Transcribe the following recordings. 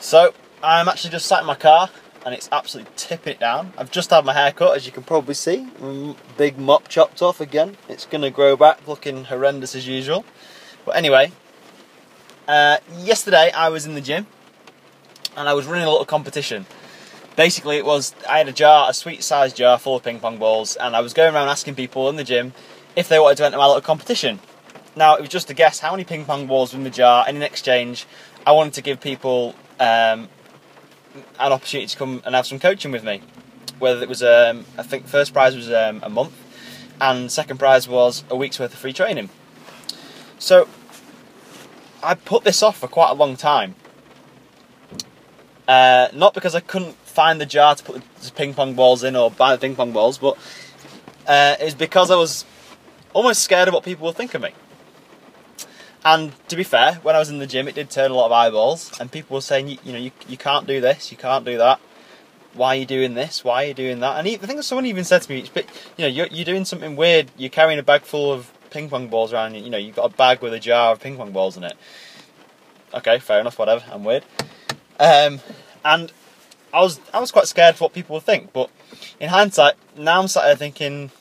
So I'm actually just sat in my car and it's absolutely tipping it down. I've just had my hair cut, as you can probably see. Big mop chopped off again. It's going to grow back, looking horrendous as usual. But anyway, uh, yesterday I was in the gym and I was running a little competition. Basically, it was I had a jar, a sweet sized jar full of ping pong balls, and I was going around asking people in the gym if they wanted to enter my little competition. Now, it was just a guess how many ping pong balls were in the jar, and in exchange, I wanted to give people um, an opportunity to come and have some coaching with me. Whether it was, um, I think, first prize was um, a month, and second prize was a week's worth of free training. So, I put this off for quite a long time. Uh, not because I couldn't find the jar to put the ping pong balls in or buy the ping pong balls, but uh, it was because I was almost scared of what people would think of me. And to be fair, when I was in the gym, it did turn a lot of eyeballs, and people were saying, you, you know, you, you can't do this, you can't do that. Why are you doing this? Why are you doing that? And I think someone even said to me, you know, you're, you're doing something weird. You're carrying a bag full of ping pong balls around. You know, you've got a bag with a jar of ping pong balls in it. Okay, fair enough. Whatever. I'm weird. Um, and I was I was quite scared for what people would think. But in hindsight, now I'm sat there thinking,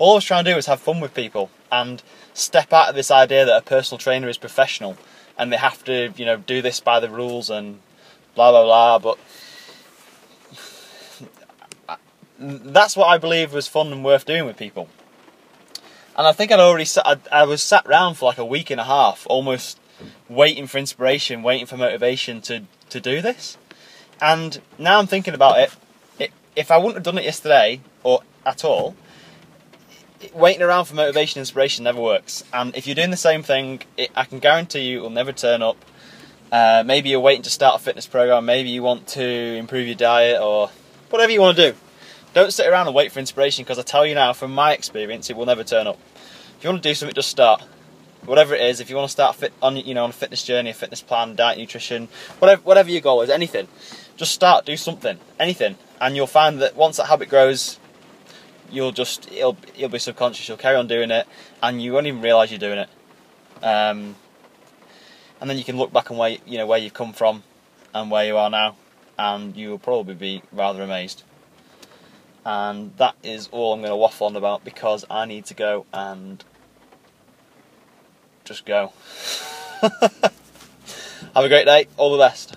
all I was trying to do was have fun with people and step out of this idea that a personal trainer is professional and they have to, you know, do this by the rules and blah blah blah. But that's what I believe was fun and worth doing with people. And I think I'd already sat, I, I was sat around for like a week and a half, almost waiting for inspiration, waiting for motivation to, to do this. And now I'm thinking about it, it if I wouldn't have done it yesterday or at all, waiting around for motivation inspiration never works. And if you're doing the same thing, it, I can guarantee you it will never turn up. Uh, maybe you're waiting to start a fitness program, maybe you want to improve your diet or whatever you want to do. Don't sit around and wait for inspiration because I tell you now, from my experience, it will never turn up. If you want to do something, just start. Whatever it is, if you want to start fit on you know on a fitness journey, a fitness plan, diet, nutrition, whatever whatever your goal is, anything, just start, do something, anything, and you'll find that once that habit grows, you'll just it'll you'll be subconscious. You'll carry on doing it, and you won't even realise you're doing it. Um, and then you can look back and where you know where you've come from and where you are now, and you will probably be rather amazed. And that is all I'm going to waffle on about because I need to go and just go. Have a great day. All the best.